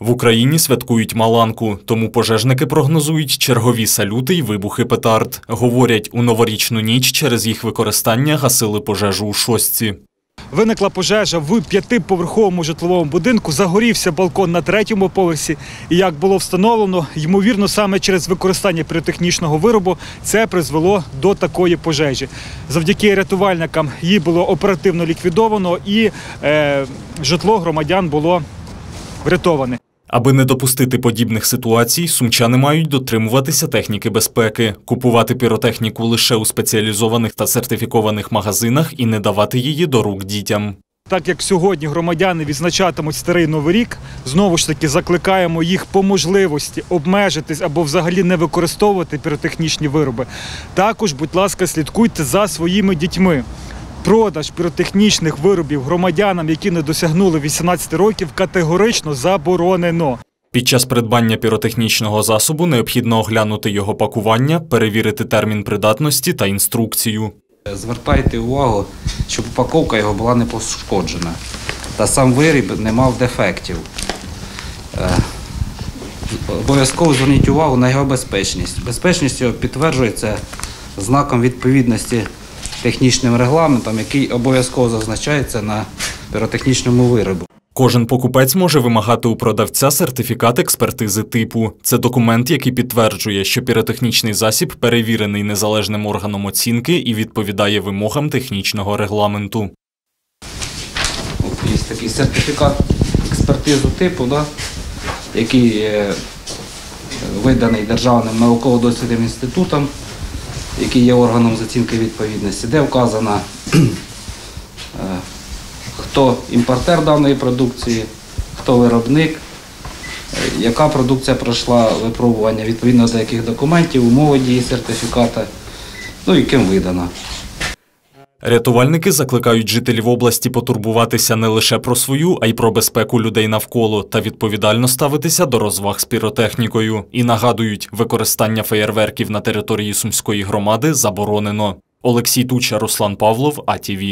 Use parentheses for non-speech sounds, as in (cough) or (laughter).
В Україні святкують Маланку, тому пожежники прогнозують чергові салюти й вибухи петард. Говорять, у новорічну ніч через їх використання гасили пожежу у шостці. Виникла пожежа в п'ятиповерховому житловому будинку. Загорівся балкон на третьому поверсі. І як було встановлено, ймовірно, саме через використання піротехнічного виробу це призвело до такої пожежі. Завдяки рятувальникам її було оперативно ліквідовано, і е, житло громадян було врятоване. Аби не допустити подібних ситуацій, сумчани мають дотримуватися техніки безпеки, купувати піротехніку лише у спеціалізованих та сертифікованих магазинах і не давати її до рук дітям. Так як сьогодні громадяни відзначатимуть старий новий рік, знову ж таки закликаємо їх по можливості обмежитись або взагалі не використовувати піротехнічні вироби. Також, будь ласка, слідкуйте за своїми дітьми. Продаж піротехнічних виробів громадянам, які не досягнули 18 років, категорично заборонено. Під час придбання піротехнічного засобу необхідно оглянути його пакування, перевірити термін придатності та інструкцію. Звертайте увагу, щоб упаковка його була не пошкоджена та сам виріб не мав дефектів. Е, Обов'язково зверніть увагу на його безпечність. Безпечність його підтверджується знаком відповідності технічним регламентам, який обов'язково зазначається на піротехнічному виробу. Кожен покупець може вимагати у продавця сертифікат експертизи типу. Це документ, який підтверджує, що піротехнічний засіб перевірений незалежним органом оцінки і відповідає вимогам технічного регламенту. Є такий сертифікат експертизу типу, да, який е, виданий Державним науково-дослідним інститутом, який є органом з оцінки відповідності, де вказано, (clears throat) е, хто імпортер даної продукції, хто виробник, е, яка продукція пройшла випробування відповідно до яких документів, умови дії сертифіката, ну і ким видана. Рятувальники закликають жителів області потурбуватися не лише про свою, а й про безпеку людей навколо та відповідально ставитися до розваг з піротехнікою. І нагадують, використання феєрверків на території сумської громади заборонено. Олексій Туча, Руслан Павлов, АТВ.